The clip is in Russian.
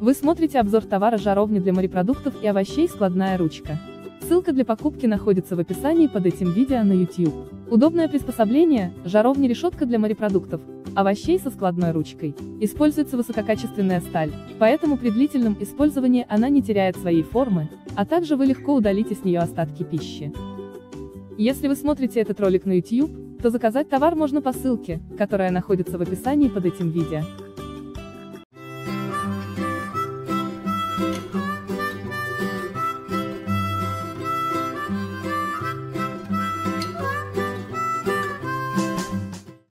Вы смотрите обзор товара жаровни для морепродуктов и овощей складная ручка. Ссылка для покупки находится в описании под этим видео на YouTube. Удобное приспособление, жаровня-решетка для морепродуктов, овощей со складной ручкой. Используется высококачественная сталь, поэтому при длительном использовании она не теряет своей формы, а также вы легко удалите с нее остатки пищи. Если вы смотрите этот ролик на YouTube, то заказать товар можно по ссылке, которая находится в описании под этим видео.